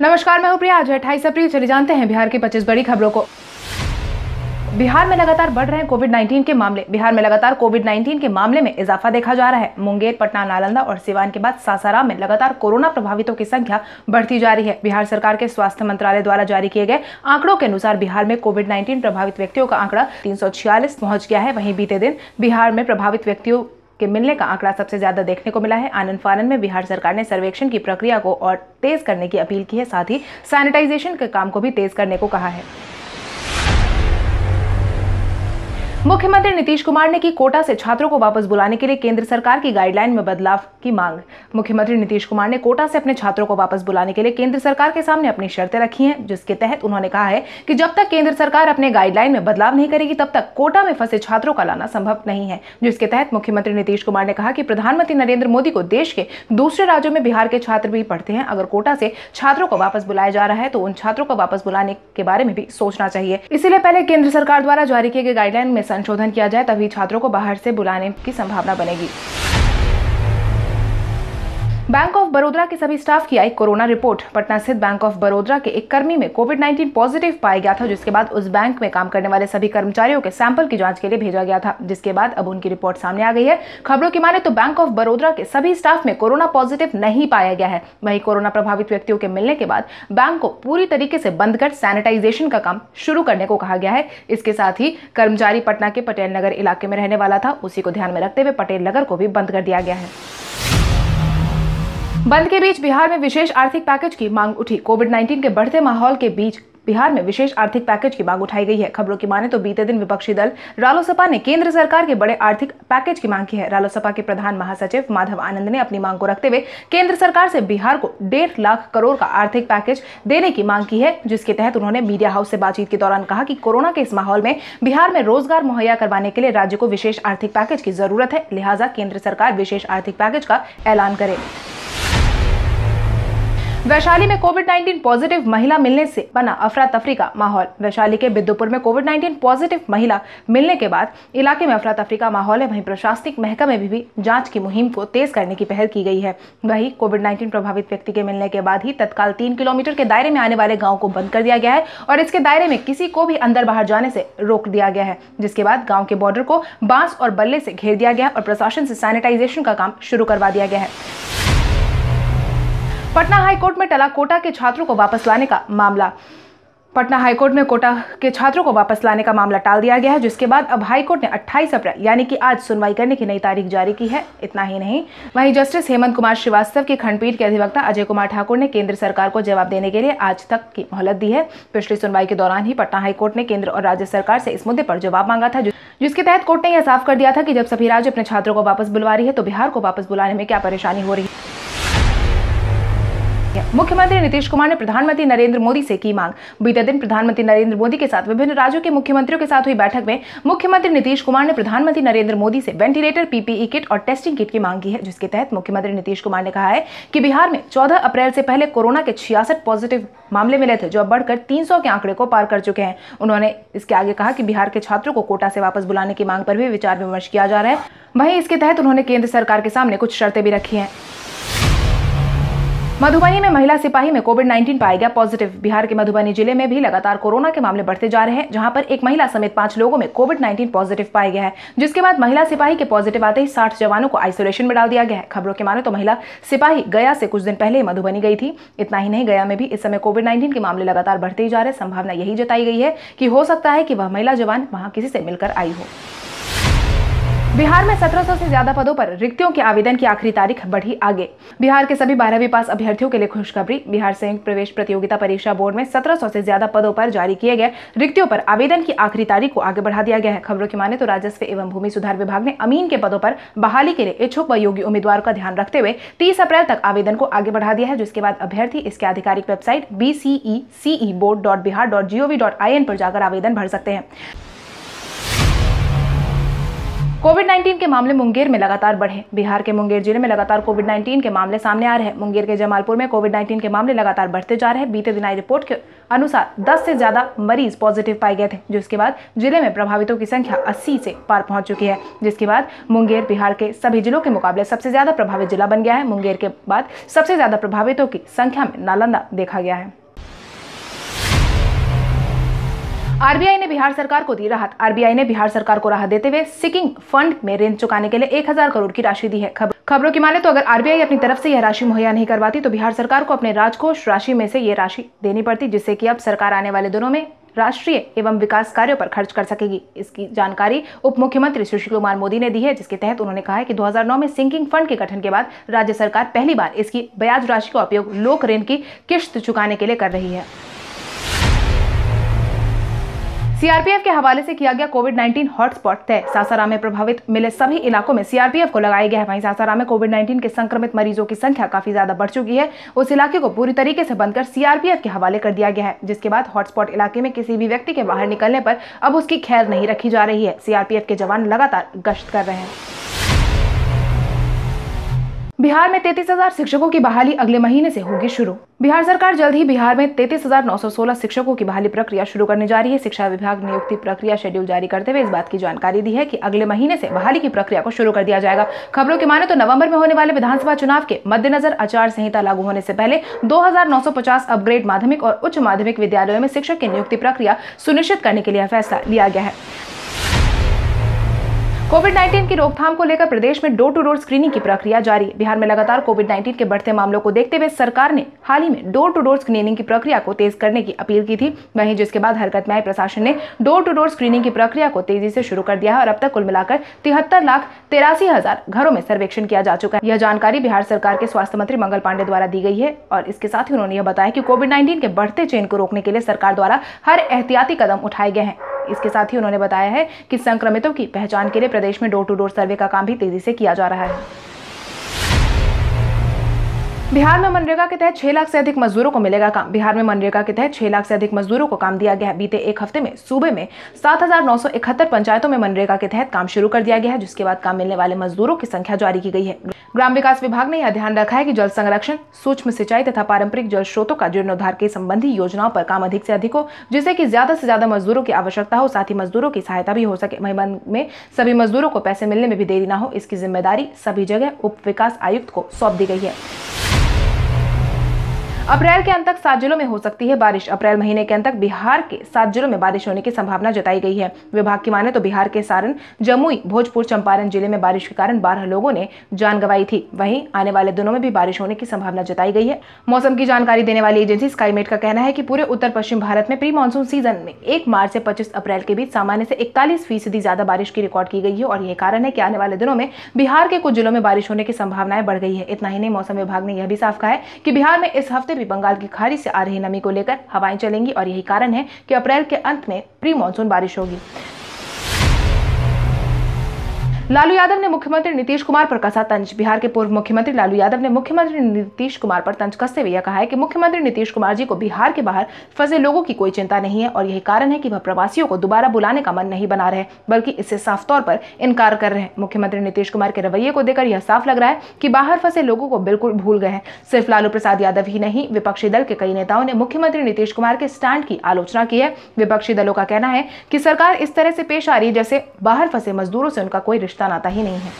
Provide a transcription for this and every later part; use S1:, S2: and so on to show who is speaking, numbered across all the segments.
S1: नमस्कार, मैं हूँ प्रिया। आज अट्ठाईस अप्रैल चले जानते हैं बिहार की 25 बड़ी खबरों को। बिहार में लगातार बढ़ रहे कोविड 19 के मामले। बिहार में लगातार कोविड 19 के मामले में इजाफा देखा जा रहा है। मुंगेर, पटना, नालंदा और सिवान के बाद सासाराम में लगातार कोरोना प्रभावितों की संख्या बढ़ती जा रही है। बिहार सरकार के स्वास्थ्य मंत्रालय द्वारा जारी किए गए आंकड़ों के अनुसार बिहार में कोविड नाइन्टीन प्रभावित व्यक्तियों का आंकड़ा तीन पहुँच गया है। वहीं बीते दिन बिहार में प्रभावित व्यक्तियों के मिलने का आंकड़ा सबसे ज़्यादा देखने को मिला है। आनंद फानंद में बिहार सरकार ने सर्वेक्षण की प्रक्रिया को और तेज करने की अपील की है, साथ ही सैनिटाइजेशन के काम को भी तेज करने को कहा है। मुख्यमंत्री नीतीश कुमार ने की कोटा से छात्रों को वापस बुलाने के लिए केंद्र सरकार की गाइडलाइन में बदलाव की मांग। मुख्यमंत्री नीतीश कुमार ने कोटा से अपने छात्रों को वापस बुलाने के लिए केंद्र सरकार के सामने अपनी शर्तें रखी हैं, जिसके तहत उन्होंने कहा है कि जब तक केंद्र सरकार अपने गाइडलाइन में बदलाव नहीं करेगी, तब तक कोटा में फंसे छात्रों का लाना संभव नहीं है। जिसके तहत मुख्यमंत्री नीतीश कुमार ने कहा कि प्रधानमंत्री नरेंद्र मोदी को देश के दूसरे राज्यों में बिहार के छात्र भी पढ़ते हैं। अगर कोटा से छात्रों को वापस बुलाया जा रहा है तो उन छात्रों को वापस बुलाने के बारे में भी सोचना चाहिए। इसीलिए पहले केंद्र सरकार द्वारा जारी किए गए गाइडलाइन में संशोधन किया जाए तभी छात्रों को बाहर से बुलाने की संभावना बनेगी। बैंक ऑफ़ बड़ौदा के सभी स्टाफ की आई कोरोना रिपोर्ट। पटना स्थित बैंक ऑफ़ बड़ौदा के एक कर्मी में कोविड 19 पॉजिटिव पाया गया था, जिसके बाद उस बैंक में काम करने वाले सभी कर्मचारियों के सैंपल की जाँच के लिए भेजा गया था। जिसके बाद अब उनकी रिपोर्ट सामने आ गई है। खबरों की माने तो बैंक ऑफ़ बड़ौदा के सभी स्टाफ में कोरोना पॉजिटिव नहीं पाया गया है। वही कोरोना प्रभावित व्यक्तियों के मिलने के बाद बैंक को पूरी तरीके से बंद कर सैनिटाइजेशन का काम शुरू करने को कहा गया है। इसके साथ ही कर्मचारी पटना के पटेल नगर इलाके में रहने वाला था, उसी को ध्यान में रखते हुए पटेल नगर को भी बंद कर दिया गया है। बंद के बीच बिहार में विशेष आर्थिक पैकेज की मांग उठी। कोविड 19 के बढ़ते माहौल के बीच बिहार में विशेष आर्थिक पैकेज की मांग उठाई गई है। खबरों की माने तो बीते दिन विपक्षी दल रालोसपा ने केंद्र सरकार के बड़े आर्थिक पैकेज की मांग की है। रालोसपा के प्रधान महासचिव माधव आनंद ने अपनी मांग को रखते हुए केंद्र सरकार से बिहार को डेढ़ लाख करोड़ का आर्थिक पैकेज देने की मांग की है, जिसके तहत उन्होंने मीडिया हाउस से बातचीत के दौरान कहा कि कोरोना के इस माहौल में बिहार में रोज़गार मुहैया करवाने के लिए राज्य को विशेष आर्थिक पैकेज की ज़रूरत है, लिहाजा केंद्र सरकार विशेष आर्थिक पैकेज का ऐलान करे। वैशाली में कोविड 19 पॉजिटिव महिला मिलने से बना अफरा तफरी का माहौल। वैशाली के बिद्दुपुर में कोविड 19 पॉजिटिव महिला मिलने के बाद इलाके में अफरा तफरी का माहौल है। वहीं प्रशासनिक महकमे में भी भी जाँच की मुहिम को तेज करने की पहल की गई है। वहीं कोविड नाइन्टीन प्रभावित व्यक्ति के मिलने के बाद ही तत्काल तीन किलोमीटर के दायरे में आने वाले गाँव को बंद कर दिया गया है और इसके दायरे में किसी को भी अंदर बाहर जाने से रोक दिया गया है। जिसके बाद गाँव के बॉर्डर को बाँस और बल्ले से घेर दिया गया और प्रशासन से सैनिटाइजेशन का काम शुरू करवा दिया गया है। पटना हाईकोर्ट में टला कोटा के छात्रों को वापस लाने का मामला। पटना हाईकोर्ट में कोटा के छात्रों को वापस लाने का मामला टाल दिया गया है, जिसके बाद अब हाईकोर्ट ने 28 अप्रैल, यानी कि आज सुनवाई करने की नई तारीख जारी की है। इतना ही नहीं, वहीं जस्टिस हेमंत कुमार श्रीवास्तव की खंडपीठ के अधिवक्ता अजय कुमार ठाकुर ने केंद्र सरकार को जवाब देने के लिए आज तक की मोहलत दी है। पिछली सुनवाई के दौरान ही पटना हाईकोर्ट ने केंद्र और राज्य सरकार से इस मुद्दे पर जवाब मांगा था जिसके तहत कोर्ट ने यह साफ़ कर दिया था कि जब सभी राज्य अपने छात्रों को वापस बुलवा रही है तो बिहार को वापस बुलाने में क्या परेशानी हो रही है। मुख्यमंत्री नीतीश कुमार ने प्रधानमंत्री नरेंद्र मोदी से की मांग। बीते दिन प्रधानमंत्री नरेंद्र मोदी के साथ विभिन्न राज्यों के मुख्यमंत्रियों के साथ हुई बैठक में मुख्यमंत्री नीतीश कुमार ने प्रधानमंत्री नरेंद्र मोदी से वेंटिलेटर, पीपीई किट और टेस्टिंग किट की मांग की है, जिसके तहत मुख्यमंत्री नीतीश कुमार ने कहा है कि बिहार में चौदह अप्रैल से पहले कोरोना के छियासठ पॉजिटिव मामले मिले थे, जो अब बढ़कर तीन सौ के आंकड़े को पार कर चुके हैं। उन्होंने इसके आगे कहा कि बिहार के छात्रों को कोटा से वापस बुलाने की मांग पर भी विचार विमर्श किया जा रहा है। वहीं इसके तहत उन्होंने केंद्र सरकार के सामने कुछ शर्तें भी रखी हैं। मधुबनी में महिला सिपाही में कोविड 19 पाया गया पॉजिटिव। बिहार के मधुबनी ज़िले में भी लगातार कोरोना के मामले बढ़ते जा रहे हैं, जहाँ पर एक महिला समेत पाँच लोगों में कोविड 19 पॉजिटिव पाया गया है, जिसके बाद महिला सिपाही के पॉजिटिव आते ही साठ जवानों को आइसोलेशन में डाल दिया गया है। खबरों के माने तो महिला सिपाही गया से कुछ दिन पहले मधुबनी गई थी। इतना ही नहीं, गया में भी इस समय कोविड नाइन्टीन के मामले लगातार बढ़ते ही जा रहे हैं। संभावना यही जताई गई है कि हो सकता है कि वह महिला जवान वहाँ किसी से मिलकर आई हो। बिहार में 1700 से ज़्यादा पदों पर रिक्तियों के आवेदन की आखिरी तारीख बढ़ी आगे। बिहार के सभी बारहवीं पास अभ्यर्थियों के लिए खुशखबरी। बिहार संयुक्त प्रवेश प्रतियोगिता परीक्षा बोर्ड में 1700 से ज़्यादा पदों पर जारी किए गए रिक्तियों पर आवेदन की आखिरी तारीख को आगे बढ़ा दिया गया है। खबरों की माने तो राजस्व एवं भूमि सुधार विभाग ने अमीन के पदों पर बहाली के लिए इच्छुक व योग्य उम्मीदवारों का ध्यान रखते हुए तीस अप्रैल तक आवेदन को आगे बढ़ा दिया है, जिसके बाद अभ्यर्थी इसके आधिकारिक website B C E board dot Bihar dot G O V dot I N पर जाकर आवेदन भर सकते हैं। कोविड 19 के मामले मुंगेर में लगातार बढ़े। बिहार के मुंगेर ज़िले में लगातार कोविड 19 के मामले सामने आ रहे हैं। मुंगेर के जमालपुर में कोविड 19 के मामले लगातार बढ़ते जा रहे हैं। बीते दिन आई रिपोर्ट के अनुसार 10 से ज़्यादा मरीज़ पॉजिटिव पाए गए थे जिसके बाद ज़िले में प्रभावितों की संख्या 80 से पार पहुँच चुकी है, जिसके बाद मुंगेर, बिहार के सभी जिलों के मुकाबले सबसे ज़्यादा प्रभावित जिला बन गया है। मुंगेर के बाद सबसे ज़्यादा प्रभावितों की संख्या में नालंदा देखा गया है। आरबीआई ने बिहार सरकार को दी राहत। आरबीआई ने बिहार सरकार को राहत देते हुए सिकिंग फंड में ऋण चुकाने के लिए 1000 करोड़ की राशि दी है। खबरों की माने तो अगर आरबीआई अपनी तरफ़ से यह राशि मुहैया नहीं करवाती तो बिहार सरकार को अपने राजकोष राशि में से ये राशि देनी पड़ती, जिससे कि अब सरकार आने वाले दिनों में राष्ट्रीय एवं विकास कार्यों पर खर्च कर सकेगी। इसकी जानकारी उप मुख्यमंत्री सुशील कुमार मोदी ने दी है, जिसके तहत उन्होंने कहा है कि 2009 में सिंकिंग फंड के गठन के बाद राज्य सरकार पहली बार इसकी ब्याज राशि का उपयोग लोक ऋण की किश्त चुकाने के लिए कर रही है। सीआरपीएफ के हवाले से किया गया कोविड 19 हॉटस्पॉट तय। सासाराम में प्रभावित मिले सभी इलाकों में सीआरपीएफ को लगाया गया है। वहीं सासाराम में कोविड 19 के संक्रमित मरीजों की संख्या काफ़ी ज़्यादा बढ़ चुकी है। उस इलाके को पूरी तरीके से बंद कर सीआरपीएफ के हवाले कर दिया गया है, जिसके बाद हॉटस्पॉट इलाके में किसी भी व्यक्ति के बाहर निकलने पर अब उसकी खैर नहीं रखी जा रही है। सीआरपीएफ के जवान लगातार गश्त कर रहे हैं। बिहार में तैतीस हज़ार शिक्षकों की बहाली अगले महीने से होगी शुरू। बिहार सरकार जल्द ही बिहार में तैतीस हज़ार नौ सौ सोलह शिक्षकों की बहाली प्रक्रिया शुरू करने जा रही है। शिक्षा विभाग नियुक्ति प्रक्रिया शेड्यूल जारी करते हुए इस बात की जानकारी दी है कि अगले महीने से बहाली की प्रक्रिया को शुरू कर दिया जाएगा। खबरों की माने तो नवंबर में होने वाले विधानसभा चुनाव के मद्देनजर आचार संहिता लागू होने से पहले दो हज़ार नौ सौ पचास अपग्रेड माध्यमिक और उच्च माध्यमिक विद्यालयों में शिक्षक की नियुक्ति प्रक्रिया सुनिश्चित करने के लिए फैसला लिया गया है। कोविड 19 की रोकथाम को लेकर प्रदेश में डोर टू डोर स्क्रीनिंग की प्रक्रिया जारी। बिहार में लगातार कोविड 19 के बढ़ते मामलों को देखते हुए सरकार ने हाल ही में डोर टू डोर स्क्रीनिंग की प्रक्रिया को तेज करने की अपील की थी। वहीं जिसके बाद हरकत में आए प्रशासन ने डोर टू डोर स्क्रीनिंग की प्रक्रिया को तेज़ी से शुरू कर दिया है और अब तक कुल मिलाकर तिहत्तर लाख तिरासी हज़ार घरों में सर्वेक्षण किया जा चुका है। यह जानकारी बिहार सरकार के स्वास्थ्य मंत्री मंगल पांडे द्वारा दी गई है और इसके साथ ही उन्होंने यह बताया की कोविड नाइन्टीन के बढ़ते चेन को रोकने के लिए सरकार द्वारा हर एहतियाती कदम उठाए गए हैं। इसके साथ ही उन्होंने बताया है कि संक्रमितों की पहचान के लिए प्रदेश में डोर टू डोर सर्वे का काम भी तेज़ी से किया जा रहा है। बिहार में मनरेगा के तहत छह लाख से अधिक मजदूरों को मिलेगा काम। बिहार में मनरेगा के तहत छह लाख से अधिक मजदूरों को काम दिया गया है। बीते एक हफ़्ते में, सूबे में सात हज़ार नौ सौ इकहत्तर पंचायतों में मनरेगा के तहत काम शुरू कर दिया गया है, जिसके बाद काम मिलने वाले मजदूरों की संख्या जारी की गई है। ग्राम विकास विभाग ने यह ध्यान रखा है की जल संरक्षण, सूक्ष्म सिंचाई तथा पारंपरिक जल स्रोतों का जीर्णोद्धार के संबंधी योजनाओं पर काम अधिक से अधिक हो, जिससे की ज़्यादा से ज़्यादा मजदूरों की आवश्यकता हो, साथ ही मजदूरों की सहायता भी हो सके। महिमन में सभी मजदूरों को पैसे मिलने में भी देरी न हो, इसकी ज़िम्मेदारी सभी जगह उप विकास आयुक्त को सौंप दी गई है। अप्रैल के अंत तक सात जिलों में हो सकती है बारिश। अप्रैल महीने के अंत तक बिहार के सात जिलों में बारिश होने की संभावना जताई गई है। विभाग की माने तो बिहार के सारण, जमुई, भोजपुर, चंपारण ज़िले में बारिश के कारण बारह लोगों ने जान गंवाई थी। वहीं आने वाले दिनों में भी बारिश होने की संभावना जताई गई है। मौसम की जानकारी देने वाली एजेंसी स्काईमेट का कहना है की पूरे उत्तर पश्चिम भारत में प्री मानसून सीज़न में एक मार्च से पच्चीस अप्रैल के बीच सामान्य से इकतालीस फ़ीसदी ज़्यादा बारिश की रिकॉर्ड की गई है और यह कारण है की आने वाले दिनों में बिहार के कुछ जिलों में बारिश होने की संभावनाएँ बढ़ गई है। इतना ही नहीं, मौसम विभाग ने यह भी साफ़ कहा है कि बिहार में इस हफ़्ते भी बंगाल की खाड़ी से आ रही नमी को लेकर हवाएँ चलेंगी और यही कारण है कि अप्रैल के अंत में प्री मानसून बारिश होगी। लालू यादव ने मुख्यमंत्री नीतीश कुमार पर कसा तंज? बिहार के पूर्व मुख्यमंत्री लालू यादव ने मुख्यमंत्री नीतीश कुमार पर तंज कसते हुए कहा है कि मुख्यमंत्री नीतीश कुमार जी को बिहार के बाहर फंसे लोगों की कोई चिंता नहीं है और यही कारण है कि वह प्रवासियों को दोबारा बुलाने का मन नहीं बना रहे, बल्कि इससे साफ़ तौर पर इनकार कर रहे हैं। मुख्यमंत्री नीतीश कुमार के रवैये को देखकर यह साफ़ लग रहा है कि बाहर फंसे लोगों को बिल्कुल भूल गए हैं। सिर्फ़ लालू प्रसाद यादव ही नहीं, विपक्षी दल के कई नेताओं ने मुख्यमंत्री नीतीश कुमार के स्टैंड की आलोचना की है। विपक्षी दलों का कहना है कि सरकार इस तरह से पेश आ रही है जैसे बाहर फंसे मजदूरों से उनका कोई रिश्ता नाता ही नहीं है।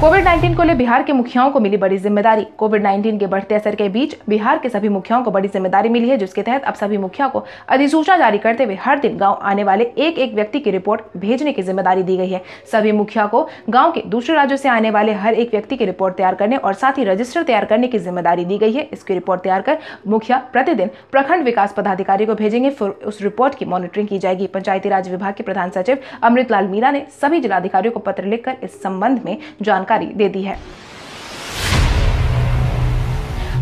S1: कोविड 19 को ले बिहार के मुखियाओं को मिली बड़ी ज़िम्मेदारी। कोविड 19 के बढ़ते असर के बीच बिहार के सभी मुखियाओं को बड़ी ज़िम्मेदारी मिली है, जिसके तहत अब सभी मुखिया को अधिसूचना जारी करते हुए हर दिन गाँव आने वाले एक एक व्यक्ति की रिपोर्ट भेजने की ज़िम्मेदारी दी गई है। सभी मुखिया को गाँव के दूसरे राज्यों से आने वाले हर एक व्यक्ति की रिपोर्ट तैयार करने और साथ ही रजिस्टर तैयार करने की ज़िम्मेदारी दी गई है। इसकी रिपोर्ट तैयार कर मुखिया प्रतिदिन प्रखंड विकास पदाधिकारी को भेजेंगे। फिर उस रिपोर्ट की मॉनिटरिंग की जाएगी। पंचायती राज विभाग के प्रधान सचिव अमृतलाल मीणा ने सभी जिलाधिकारियों को पत्र लिखकर इस संबंध में जानकारी दे दी है।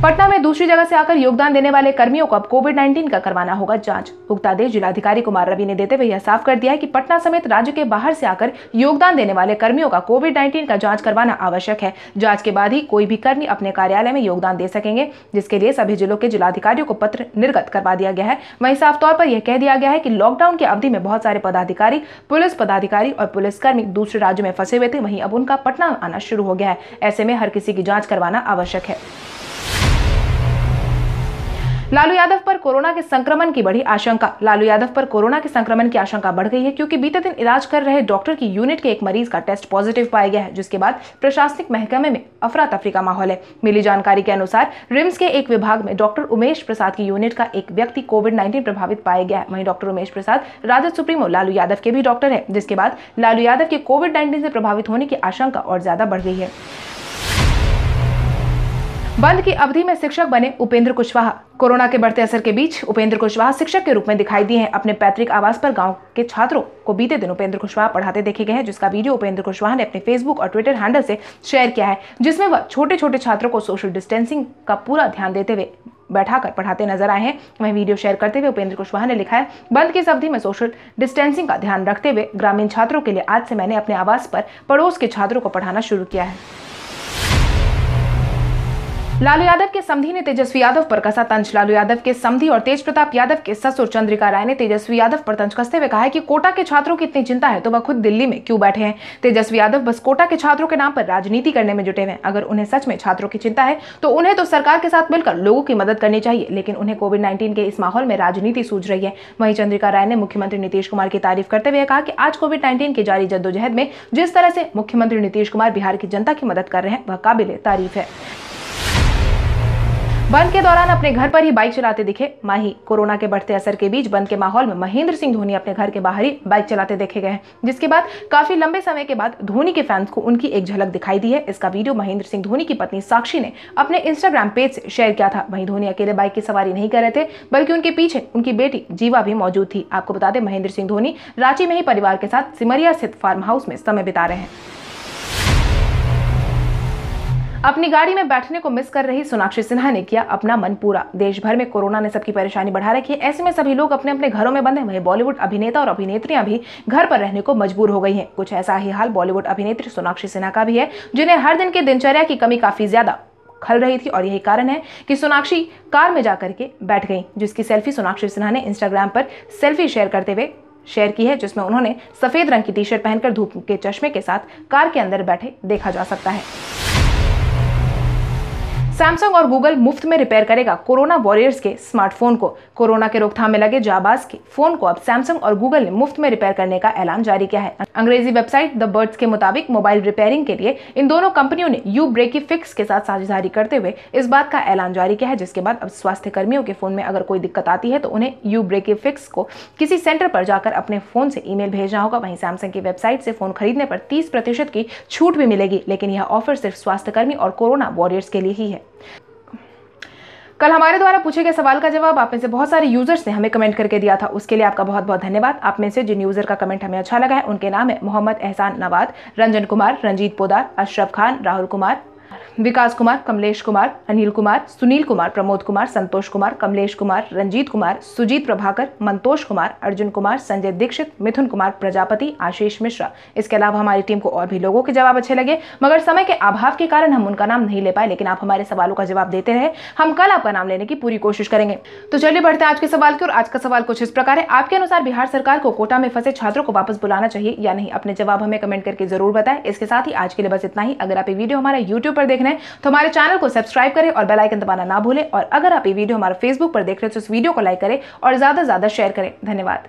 S1: पटना में दूसरी जगह से आकर योगदान देने वाले कर्मियों को अब कोविड 19 का करवाना होगा जाँच। भुगतादेश जिलाधिकारी कुमार रवि ने देते हुए यह साफ़ कर दिया है कि पटना समेत राज्य के बाहर से आकर योगदान देने वाले कर्मियों का कोविड 19 का जाँच करवाना आवश्यक है। जाँच के बाद ही कोई भी कर्मी अपने कार्यालय में योगदान दे सकेंगे, जिसके लिए सभी जिलों के जिलाधिकारियों को पत्र निर्गत करवा दिया गया है। वहीं साफ़ तौर पर यह कह दिया गया है कि लॉकडाउन की अवधि में बहुत सारे पदाधिकारी, पुलिस पदाधिकारी और पुलिसकर्मी दूसरे राज्यों में फंसे हुए थे, वहीं अब उनका पटना आना शुरू हो गया है। ऐसे में हर किसी की जाँच करवाना आवश्यक है। लालू यादव पर कोरोना के संक्रमण की बड़ी आशंका। लालू यादव पर कोरोना के संक्रमण की आशंका बढ़ गई है क्योंकि बीते दिन इलाज कर रहे डॉक्टर की यूनिट के एक मरीज़ का टेस्ट पॉजिटिव पाया गया है, जिसके बाद प्रशासनिक महकमे में अफरा तफरी का माहौल है। मिली जानकारी के अनुसार रिम्स के एक विभाग में डॉक्टर उमेश प्रसाद की यूनिट का एक व्यक्ति कोविड नाइन्टीन प्रभावित पाया गया है। वहीं डॉक्टर उमेश प्रसाद राजद सुप्रीमो लालू यादव के भी डॉक्टर है, जिसके बाद लालू यादव के कोविड नाइन्टीन से प्रभावित होने की आशंका और ज़्यादा बढ़ गई है। बंद की अवधि में शिक्षक बने उपेंद्र कुशवाहा। कोरोना के बढ़ते असर के बीच उपेंद्र कुशवाहा शिक्षक के रूप में दिखाई दिए हैं। अपने पैतृक आवास पर गाँव के छात्रों को बीते दिन उपेंद्र कुशवाहा पढ़ाते देखे गए हैं, जिसका वीडियो उपेंद्र कुशवाहा ने अपने फेसबुक और ट्विटर हैंडल से शेयर किया है, जिसमें वह छोटे छोटे छात्रों को सोशल डिस्टेंसिंग का पूरा ध्यान देते हुए बैठा कर पढ़ाते नज़र आए हैं। वहीं वीडियो शेयर करते हुए उपेंद्र कुशवाहा ने लिखा है बंद की अवधि में सोशल डिस्टेंसिंग का ध्यान रखते हुए ग्रामीण छात्रों के लिए आज से मैंने अपने आवास पर पड़ोस के छात्रों को पढ़ाना शुरू किया है। लालू यादव के समधी ने तेजस्वी यादव पर कसा तंज? लालू यादव के समधी और तेज प्रताप यादव के ससुर चंद्रिका राय ने तेजस्वी यादव पर तंज कसते हुए कहा है कि कोटा के छात्रों की इतनी चिंता है तो वह खुद दिल्ली में क्यों बैठे हैं? तेजस्वी यादव बस कोटा के छात्रों के नाम पर राजनीति करने में जुटे हुए अगर उन्हें सच में छात्रों की चिंता है तो उन्हें तो सरकार के साथ मिलकर लोगों की मदद करनी चाहिए, लेकिन उन्हें कोविड नाइन्टीन के इस माहौल में राजनीति सूझ रही है। वहीं चंद्रिका राय ने मुख्यमंत्री नीतीश कुमार की तारीफ़ करते हुए कहा कि आज कोविड नाइन्टीन की जारी जद्दोजहद में जिस तरह से मुख्यमंत्री नीतीश कुमार बिहार की जनता की मदद कर रहे हैं, वह काबिल तारीफ़ है। बंद के दौरान अपने घर पर ही बाइक चलाते दिखे। माही कोरोना के बढ़ते असर के बीच बंद के माहौल में महेंद्र सिंह धोनी अपने घर के बाहर ही बाइक चलाते देखे गए जिसके बाद काफ़ी लंबे समय के बाद धोनी के फैंस को उनकी एक झलक दिखाई दी है। इसका वीडियो महेंद्र सिंह धोनी की पत्नी साक्षी ने अपने इंस्टाग्राम पेज से शेयर किया था। वहीं धोनी अकेले बाइक की सवारी नहीं कर रहे थे, बल्कि उनके पीछे उनकी बेटी जीवा भी मौजूद थी। आपको बता दें, महेंद्र सिंह धोनी रांची में ही परिवार के साथ सिमरिया स्थित फार्म हाउस में समय बिता रहे हैं। अपनी गाड़ी में बैठने को मिस कर रही सोनाक्षी सिन्हा ने किया अपना मन पूरा। देश भर में कोरोना ने सबकी परेशानी बढ़ा रखी है। ऐसे में सभी लोग अपने अपने घरों में बंद हैं। वहीं बॉलीवुड अभिनेता और अभिनेत्रियाँ भी घर पर रहने को मजबूर हो गई हैं। कुछ ऐसा ही हाल बॉलीवुड अभिनेत्री सोनाक्षी सिन्हा का भी है, जिन्हें हर दिन की दिनचर्या की कमी काफ़ी ज़्यादा खल रही थी और यही कारण है कि सोनाक्षी कार में जाकर के बैठ गई, जिसकी सेल्फी सोनाक्षी सिन्हा ने इंस्टाग्राम पर सेल्फी शेयर करते हुए शेयर की है, जिसमें उन्होंने सफ़ेद रंग की टी शर्ट पहनकर धूप के चश्मे के साथ कार के अंदर बैठे देखा जा सकता है। सैमसंग और गूगल मुफ़्त में रिपेयर करेगा कोरोना वॉरियर्स के स्मार्टफ़ोन को। कोरोना के रोकथाम में लगे जाबाज के फ़ोन को अब सैमसंग और गूगल ने मुफ़्त में रिपेयर करने का ऐलान जारी किया है। अंग्रेज़ी वेबसाइट द बर्ड्स के मुताबिक मोबाइल रिपेयरिंग के लिए इन दोनों कंपनियों ने यू ब्रेकी फिक्स के साथ साझेदारी करते हुए इस बात का ऐलान जारी किया है। जिसके बाद अब स्वास्थ्य कर्मियों के फ़ोन में अगर कोई दिक्कत आती है तो उन्हें यू ब्रेकी फिक्स को किसी सेंटर पर जाकर अपने फ़ोन से ईमेल भेजना होगा। वहीं सैमसंग की वेबसाइट से फ़ोन खरीदने पर तीस प्रतिशत की छूट भी मिलेगी, लेकिन यह ऑफ़र सिर्फ़ स्वास्थ्य कर्मी और कोरोना वॉरियर्स के लिए ही है। कल हमारे द्वारा पूछे गए सवाल का जवाब आप में से बहुत सारे यूज़र्स ने हमें कमेंट करके दिया था। उसके लिए आपका बहुत बहुत धन्यवाद। आप में से जिन यूज़र का कमेंट हमें अच्छा लगा है, उनके नाम है मोहम्मद एहसान नवाद, रंजन कुमार, रंजीत पोदार, अशरफ खान, राहुल कुमार विकास कुमार, कमलेश कुमार, अनिल कुमार, सुनील कुमार, प्रमोद कुमार, संतोष कुमार, कमलेश कुमार, रंजीत कुमार, सुजीत प्रभाकर, मंतोष कुमार, अर्जुन कुमार, संजय दीक्षित, मिथुन कुमार, प्रजापति, आशीष मिश्रा। इसके अलावा हमारी टीम को और भी लोगों के जवाब अच्छे लगे, मगर समय के अभाव के कारण हम उनका नाम नहीं ले पाए, लेकिन आप हमारे सवालों का जवाब देते रहे। हम कल आपका नाम लेने की पूरी कोशिश करेंगे। तो चलिए बढ़ते हैं आज के सवाल की और आज का सवाल कुछ इस प्रकार है। आपके अनुसार बिहार सरकार को कोटा में फंसे छात्रों को वापस बुलाना चाहिए या नहीं? अपने जवाब हमें कमेंट करके ज़रूर बताएँ। इसके साथ ही आज के लिए बस इतना ही। अगर आप ये वीडियो हमारे यूट्यूब पर देख रहे हैं तो हमारे चैनल को सब्सक्राइब करें और बेलाइकन दबाना ना भूलें। और अगर आप ये वीडियो हमारे फेसबुक पर देख रहे हैं तो इस वीडियो को लाइक करें और ज़्यादा से ज़्यादा शेयर करें। धन्यवाद।